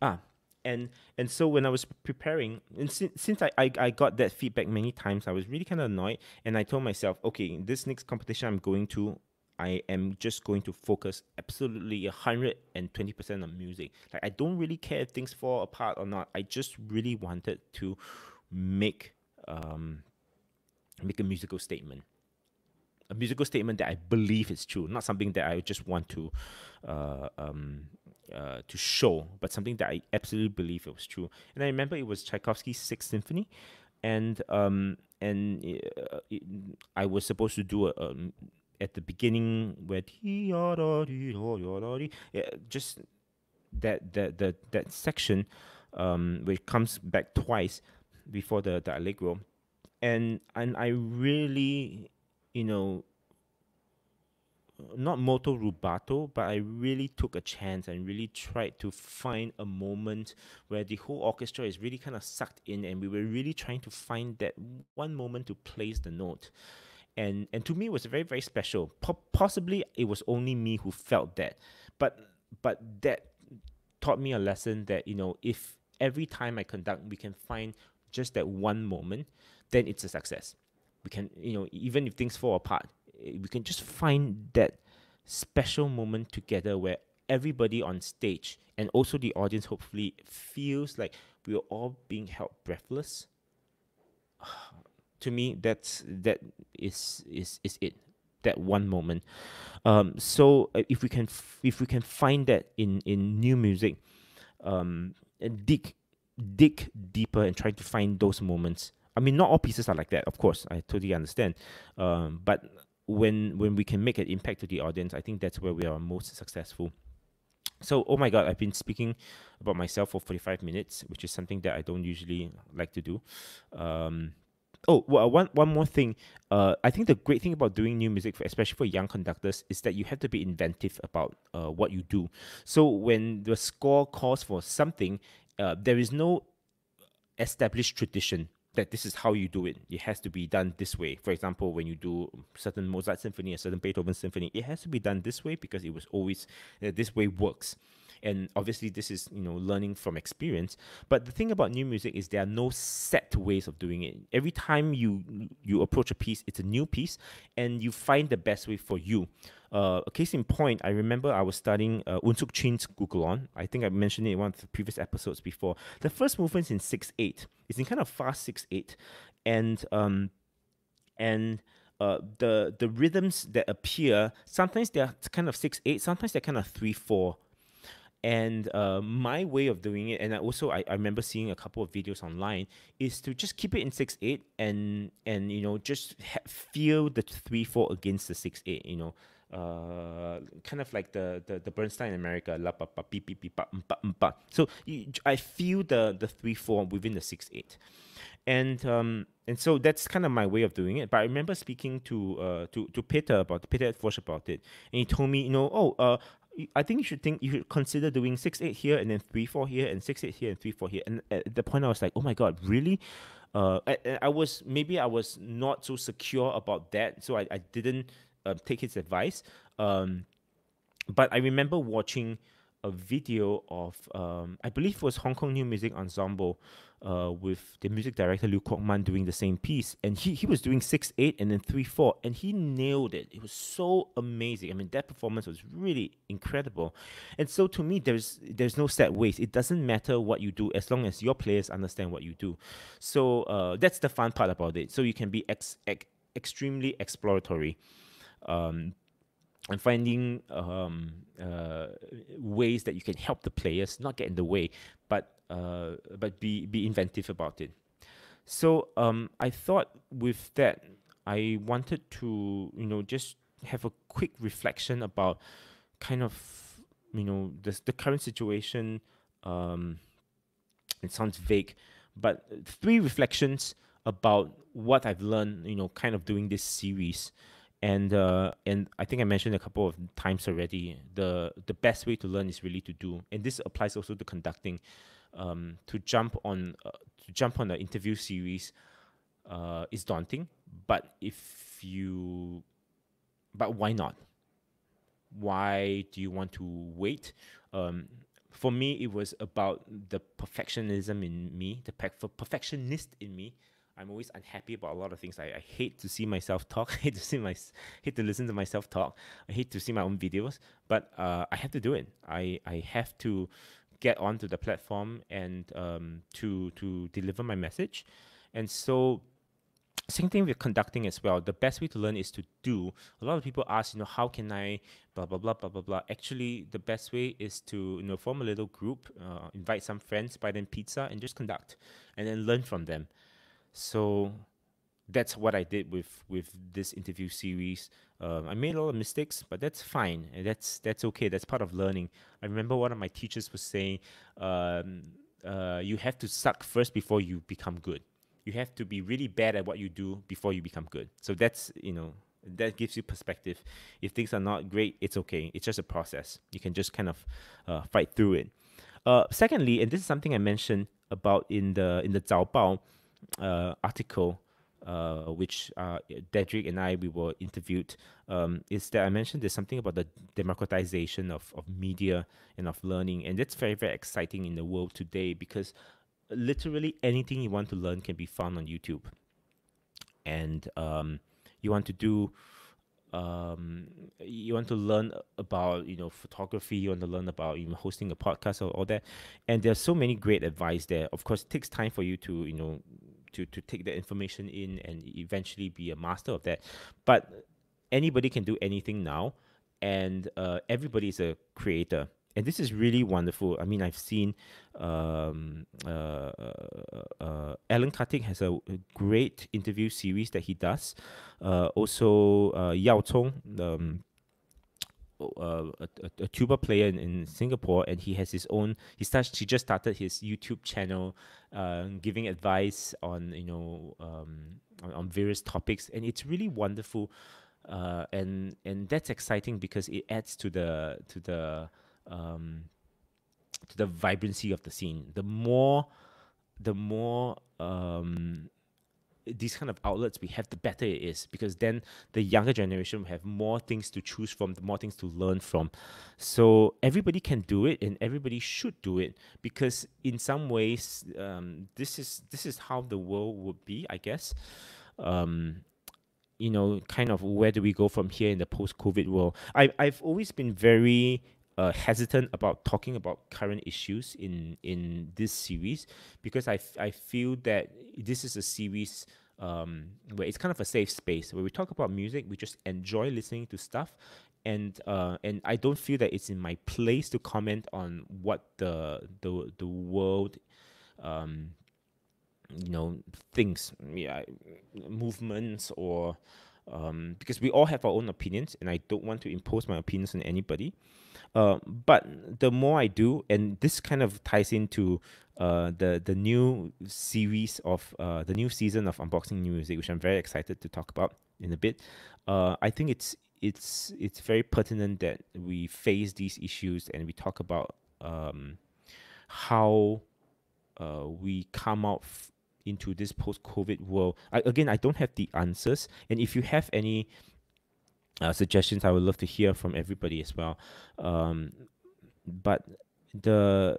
ah, and and so when I was preparing, and since, since I, I, I got that feedback many times, I was really kind of annoyed, and I told myself, okay, this next competition I'm going to, I am just going to focus absolutely hundred and twenty percent on music. Like I don't really care if things fall apart or not. I just really wanted to make um make a musical statement a musical statement that I believe is true, not something that I just want to uh, um, uh, to show, but something that I absolutely believe it was true. And I remember it was Tchaikovsky's Sixth Symphony, and um, and uh, it, I was supposed to do a, um, at the beginning where just that that that that section um, which comes back twice before the the allegro, and and I really you know, not moto rubato, but I really took a chance and really tried to find a moment where the whole orchestra is really kind of sucked in, and we were really trying to find that one moment to place the note. And and to me, it was very very special. Po- possibly it was only me who felt that, but but that taught me a lesson that you know if every time I conduct, we can find just that one moment, then it's a success we can you know even if things fall apart eh, we can just find that special moment together where everybody on stage and also the audience hopefully feels like we're all being held breathless. To me that's that is is is it that one moment. Um, so uh, if we can f- if we can find that in in new music um, dig dig deeper and try to find those moments I mean, not all pieces are like that. Of course, I totally understand. Um, but when when we can make an impact to the audience, I think that's where we are most successful. So, oh my God, I've been speaking about myself for 45 minutes, which is something that I don't usually like to do. Um, oh, well, one one more thing. Uh, I think the great thing about doing new music, for, especially for young conductors, is that you have to be inventive about uh, what you do. So when the score calls for something, uh, there is no established tradition that this is how you do it. It has to be done this way. For example, when you do certain Mozart symphony, a certain Beethoven symphony, it has to be done this way because it was always uh, this way works and obviously this is you know learning from experience but the thing about new music is there are no set ways of doing it every time you you approach a piece it's a new piece and you find the best way for you uh, a case in point, I remember I was studying uh, Unsuk Chin's Gougalon. I think I mentioned it in one of the previous episodes before. The first movement's in 6 8. It's in kind of fast 6 8. And, um, and uh, the, the rhythms that appear, sometimes they're kind of 6 8, sometimes they're kind of 3 4 and uh, my way of doing it, and I also I, I remember seeing a couple of videos online, is to just keep it in six eight and and you know just feel the three four against the six eight. You know, uh, kind of like the the, the Bernstein in America, la pa pa beep beep beep pa, pa, pa. So you, I feel the the three four within the six eight, and um and so that's kind of my way of doing it. But I remember speaking to uh to to Peter about Peter Eötvös about it, and he told me, you know, oh uh I think you should think you should consider doing six eight here and then three four here and six eight here and three four here. And at the point I was like, oh my god, really? Uh, I, I was maybe I was not so secure about that, so I, I didn't uh, take his advice. Um, but I remember watching a video of um, I believe it was Hong Kong New Music Ensemble uh, with the music director Lio Kuokman doing the same piece, and he he was doing six eight and then three four, and he nailed it. It was so amazing. I mean, that performance was really incredible, and so to me, there's there's no set ways. It doesn't matter what you do as long as your players understand what you do. So uh, that's the fun part about it. So you can be ex, ex extremely exploratory. Um, and finding um, uh, ways that you can help the players not get in the way, but uh, but be be inventive about it. So um, I thought with that, I wanted to you know just have a quick reflection about kind of you know the the current situation. Um, it sounds vague, but three reflections about what I've learned. You know, kind of doing this series and uh, and I think I mentioned a couple of times already. The the best way to learn is really to do, and this applies also to conducting. Um, to jump on uh, to jump on the interview series uh, is daunting, but if you, but why not? Why do you want to wait? Um, for me, it was about the perfectionism in me, the perfectionist in me I'm always unhappy about a lot of things. I, I hate to see myself talk. I hate to see my hate to listen to myself talk. I hate to see my own videos. But uh, I have to do it. I, I have to get onto the platform and um, to to deliver my message. And so same thing with conducting as well. The best way to learn is to do. A lot of people ask, you know, how can I blah blah blah blah blah blah. Actually, the best way is to you know form a little group, uh, invite some friends, buy them pizza, and just conduct, and then learn from them. So that's what I did with with this interview series. Uh, I made a lot of mistakes, but that's fine. That's that's okay. That's part of learning. I remember one of my teachers was saying, um, uh, "You have to suck first before you become good. You have to be really bad at what you do before you become good." So that's you know that gives you perspective. If things are not great, it's okay. It's just a process. You can just kind of uh, fight through it. Uh, secondly, and this is something I mentioned about in the in the Zaobao uh, article, uh, which uh, Dedrick and I we were interviewed, um, is that I mentioned there's something about the democratization of, of media and of learning, and that's very very exciting in the world today because literally anything you want to learn can be found on YouTube, and um, you want to do um, you want to learn about you know photography you want to learn about even hosting a podcast or all that. And there's so many great advice there. Of course it takes time for you to you know to to take that information in and eventually be a master of that but anybody can do anything now and uh, everybody is a creator and this is really wonderful. I mean, I've seen um, uh, uh, uh, Alan Kartik has a, a, great interview series that he does. Uh, also, uh, Yao Tong, um, uh, a, a, tuba player in, in, Singapore, and he has his own. He starts. He just started his YouTube channel, uh, giving advice on you know um, on, on various topics, and it's really wonderful, uh, and and that's exciting because it adds to the to the um, to the vibrancy of the scene. The more the more um, these kind of outlets we have, the better it is because then the younger generation will have more things to choose from, more things to learn from. So everybody can do it, and everybody should do it because in some ways, um, this is this is how the world would be, I guess. Um, you know, kind of where do we go from here in the post-COVID world? I I've always been very uh, hesitant about talking about current issues in in this series because I, I feel that this is a series um, where it's kind of a safe space. Where we talk about music we just enjoy listening to stuff and uh, and I don't feel that it's in my place to comment on what the the the world um, you know things yeah movements or um, because we all have our own opinions and I don't want to impose my opinions on anybody uh, but the more I do, and this kind of ties into uh, the the new series of uh, the new season of unboxing new music, which I'm very excited to talk about in a bit. Uh, I think it's it's it's very pertinent that we face these issues and we talk about um, how uh, we come out into this post-COVID world. I, again, I don't have the answers, and if you have any uh, suggestions. I would love to hear from everybody as well. Um, but the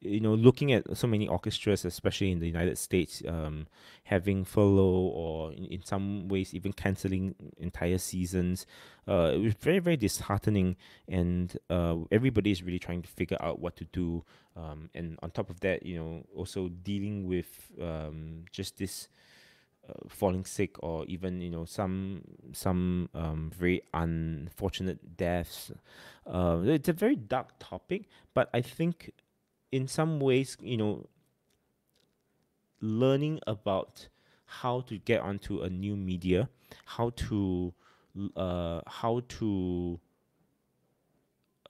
you know looking at so many orchestras, especially in the United States, um, having furlough or in, in some ways even canceling entire seasons, uh, it was very very disheartening. And uh, everybody is really trying to figure out what to do. Um, and on top of that, you know, also dealing with um, just this uh, falling sick or even you know some some um, very unfortunate deaths. Uh, it's a very dark topic, but I think in some ways you know learning about how to get onto a new media, how to uh, how to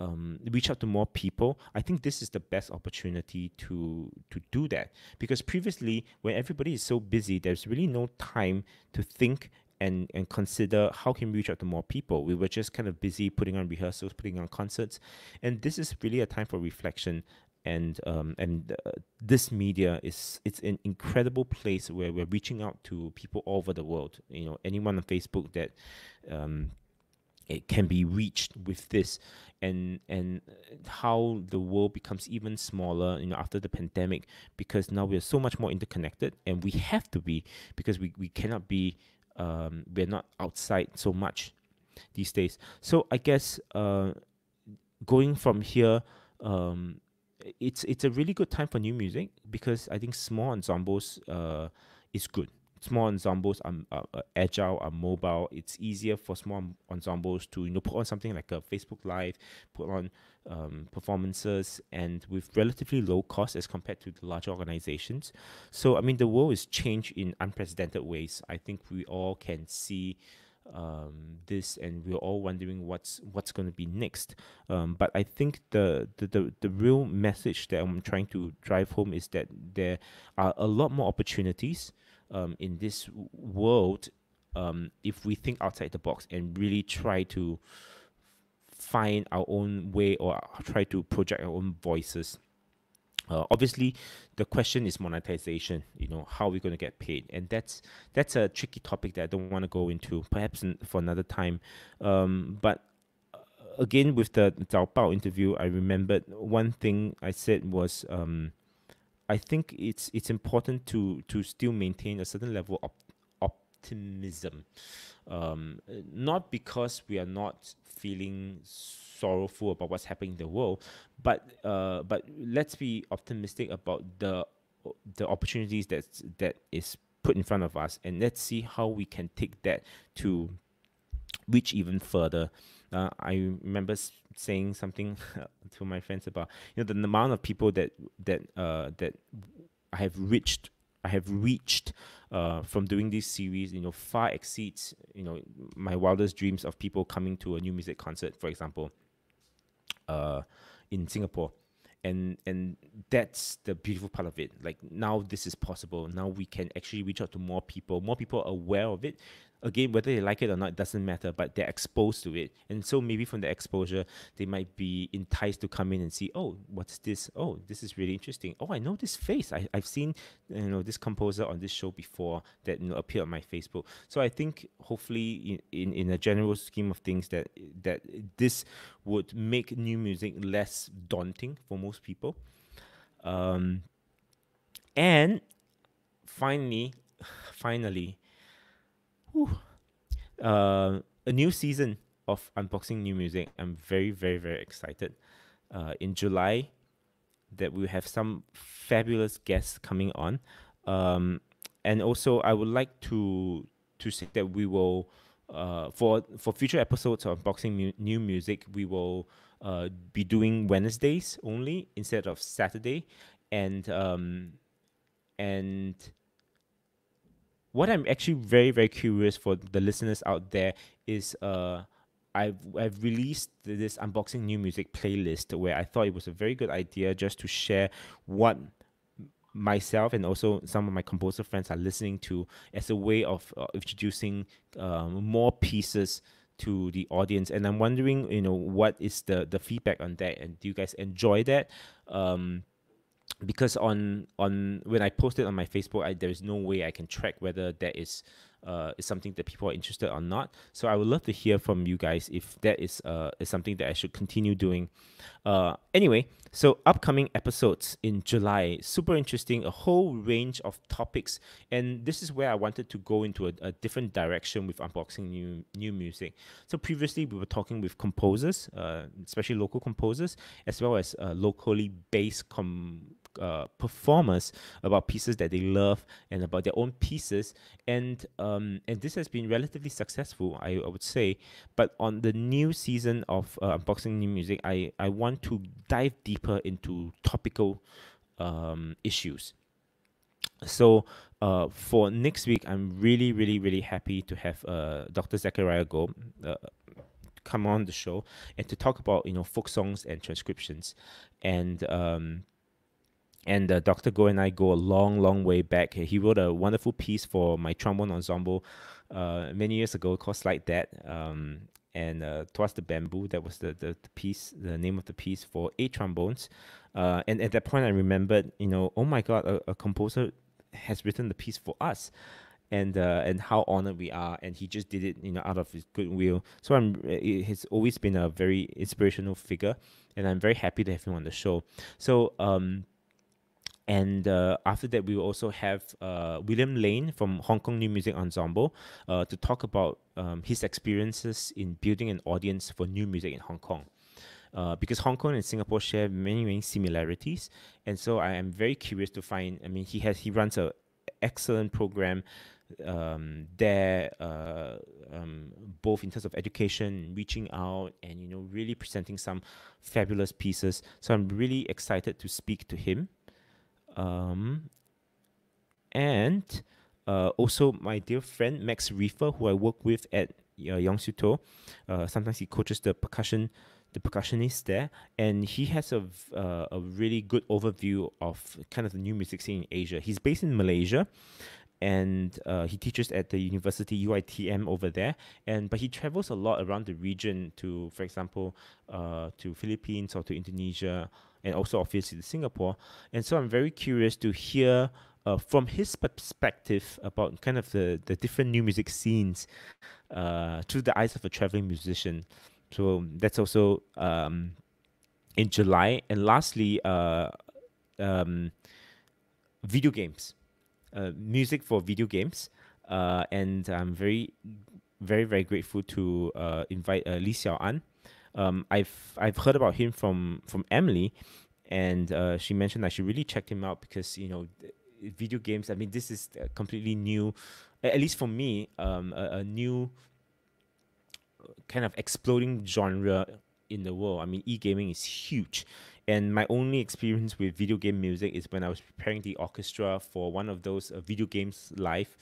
um, reach out to more people, I think this is the best opportunity to to do that. Because previously, when everybody is so busy, there's really no time to think and and consider how can we reach out to more people. We were just kind of busy putting on rehearsals, putting on concerts, and this is really a time for reflection. And um, and uh, this media is it's an incredible place where we're reaching out to people all over the world. You know, anyone on Facebook that um, it can be reached with this. And and how the world becomes even smaller you know after the pandemic because now we're so much more interconnected and we have to be because we, we cannot be um, we're not outside so much these days. So i guess uh, going from here um, it's it's a really good time for new music because i think small ensembles uh, is good small ensembles are, are, are, agile, are mobile. It's easier for small ensembles to you know put on something like a Facebook Live, put on um, performances, and with relatively low cost as compared to the larger organizations. So I mean, the world is changed in unprecedented ways. I think we all can see um, this, and we're all wondering what's what's going to be next. Um, but I think the, the the the real message that I'm trying to drive home is that there are a lot more opportunities um, in this world um, if we think outside the box and really try to find our own way or try to project our own voices. Uh, obviously, the question is monetization. You know, how are we going to get paid? And that's that's a tricky topic that I don't want to go into. Perhaps for another time. Um, but uh, again, with the Zaobao interview, I remembered one thing I said was um, I think it's it's important to to still maintain a certain level of optimism, um, not because we are not feeling sorrowful about what's happening in the world, but uh, but let's be optimistic about the the opportunities that that is put in front of us, and let's see how we can take that to reach even further. Uh, I remember saying something to my friends about you know the, the amount of people that that uh, that I have reached I have reached uh, from doing this series, you know, far exceeds, you know, my wildest dreams of people coming to a new music concert, for example, uh, in Singapore. and and that's the beautiful part of it. Like now this is possible. Now we can actually reach out to more people. More people are aware of it again whether they like it or not it doesn't matter but they're exposed to it. And so maybe from the exposure they might be enticed to come in and see oh what's this? Oh this is really interesting. Oh i know this face. I, i've seen you know this composer on this show before that you know appeared on my facebook. So i think hopefully in, in, in a general scheme of things that that this would make new music less daunting for most people. Um and finally finally uh, a new season of unboxing new music. I'm very, very, very excited. Uh, in July, that we have some fabulous guests coming on, um, and also I would like to to say that we will uh, for for future episodes of unboxing mu- new music, we will uh, be doing Wednesdays only instead of Saturday, and um, and what I'm actually very very curious for the listeners out there is uh I've I've released this unboxing new music playlist where I thought it was a very good idea just to share what myself and also some of my composer friends are listening to as a way of uh, introducing um, more pieces to the audience. And i'm wondering you know what is the the feedback on that? And do you guys enjoy that? Um, because on on when I post it on my Facebook, I, there is no way I can track whether that is uh, is something that people are interested or not. So I would love to hear from you guys if that is uh, is something that I should continue doing. Uh, anyway, so upcoming episodes in July, super interesting, a whole range of topics, and this is where I wanted to go into a, a different direction with unboxing new new music. So previously we were talking with composers, uh, especially local composers, as well as uh, locally based com uh, performers about pieces that they love and about their own pieces. And um, and this has been relatively successful I, I would say. But on the new season of uh, unboxing new music I, I want to dive deeper into topical um, issues. So uh, for next week I'm really really really happy to have uh, Dr. Zechariah Goh uh, come on the show and to talk about you know folk songs and transcriptions. And um, and uh, Dr. Goh and I go a long, long way back. He wrote a wonderful piece for my trombone ensemble uh, many years ago called Like That. Um, and uh, Twas the Bamboo, that was the, the, the, piece, the name of the piece for eight trombones. Uh, and at that point, I remembered, you know, oh my God, a, a composer has written the piece for us and uh, and how honored we are and he just did it you know out of his goodwill so i'm he's always been a very inspirational figure and i'm very happy to have him on the show so um and uh, after that, we will also have uh, William Lane from Hong Kong New Music Ensemble uh, to talk about um, his experiences in building an audience for new music in Hong Kong. Uh, because Hong Kong and Singapore share many many similarities, and so I am very curious to find. I mean, he has he runs a excellent program um, there, uh, um, both in terms of education, reaching out, and you know, really presenting some fabulous pieces. So I'm really excited to speak to him um, and uh, also my dear friend Max Riefer, who I work with at uh, Yong Siew uh, sometimes he coaches the percussion, the percussionist there, and he has a uh, a really good overview of kind of the new music scene in Asia. He's based in Malaysia, and uh, he teaches at the university UITM over there. And but he travels a lot around the region to, for example, uh, to Philippines or to Indonesia and also obviously Singapore. And so I'm very curious to hear uh, from his perspective about kind of the, the different new music scenes uh, through the eyes of a traveling musician. So that's also um, in July. And lastly, uh, um, video games, uh, music for video games. Uh, and I'm very, very, very grateful to uh, invite Lee Xiao An um, I've I've heard about him from from Emily, and uh, she mentioned I should really check him out because you know, video games. I mean, this is completely new, at least for me, um, a, a new kind of exploding genre in the world. I mean, e gaming is huge. And my only experience with video game music is when I was preparing the orchestra for one of those uh, video games live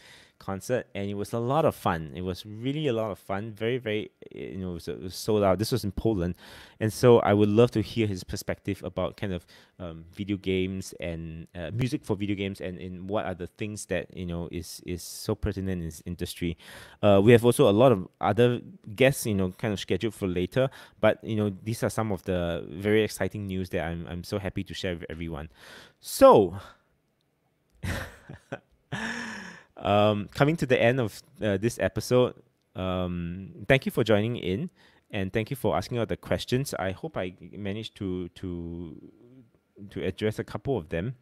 concert, and it was a lot of fun. It was really a lot of fun. Very, very, you know, it was, it was sold out. This was in Poland, and so I would love to hear his perspective about kind of um, video games and uh, music for video games, and in what are the things that you know is is so pertinent in this industry. Uh, we have also a lot of other guests, you know, kind of scheduled for later. But you know, these are some of the very exciting news that I'm I'm so happy to share with everyone. So. um, coming to the end of uh, this episode, um, thank you for joining in, and thank you for asking all the questions. I hope I managed to to to address a couple of them.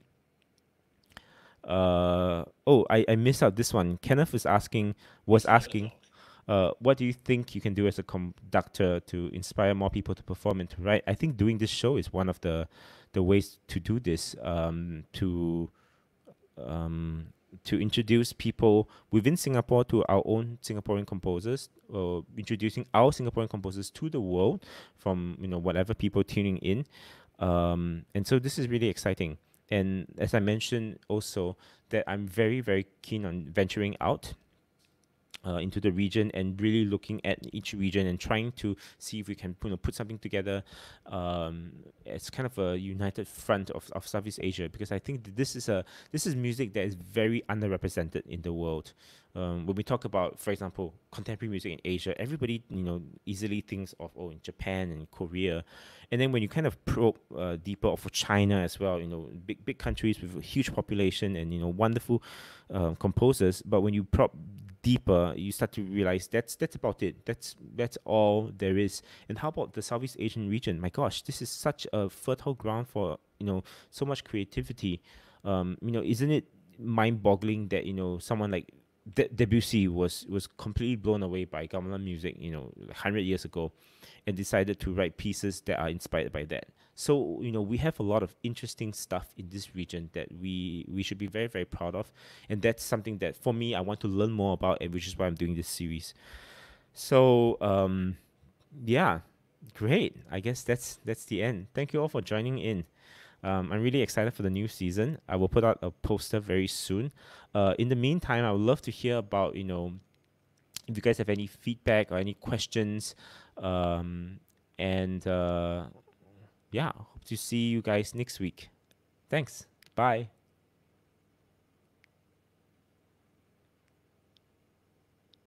Uh, oh, I, I missed out this one. Kenneth was asking was asking, uh, what do you think you can do as a conductor to inspire more people to perform and to write? I think doing this show is one of the the ways to do this. Um, to um, to introduce people within Singapore to our own Singaporean composers, or introducing our Singaporean composers to the world from you know whatever people tuning in, um, and so this is really exciting. And as I mentioned, also that I'm very very keen on venturing out uh, into the region and really looking at each region and trying to see if we can you know, put something together um, kind of a united front of, of Southeast Asia because I think this is a this is music that is very underrepresented in the world. Um, when we talk about, for example, contemporary music in Asia, everybody you know easily thinks of oh in Japan and Korea, and then when you kind of probe uh, deeper, of China as well, you know big big countries with a huge population and you know wonderful uh, composers, but when you probe deeper, you start to realize that's that's about it. That's that's all there is. And how about the Southeast Asian region? My gosh, this is such a fertile ground for you know so much creativity. Um, you know, isn't it mind-boggling that you know someone like De- Debussy was was completely blown away by gamelan music, you know, hundred years ago, and decided to write pieces that are inspired by that. So you know we have a lot of interesting stuff in this region that we we should be very very proud of, and that's something that for me I want to learn more about, and which is why I'm doing this series. So um, yeah, great. I guess that's that's the end. Thank you all for joining in. Um, I'm really excited for the new season. I will put out a poster very soon. Uh, in the meantime, I would love to hear about you know if you guys have any feedback or any questions. Um, and uh, yeah, hope to see you guys next week. Thanks. Bye.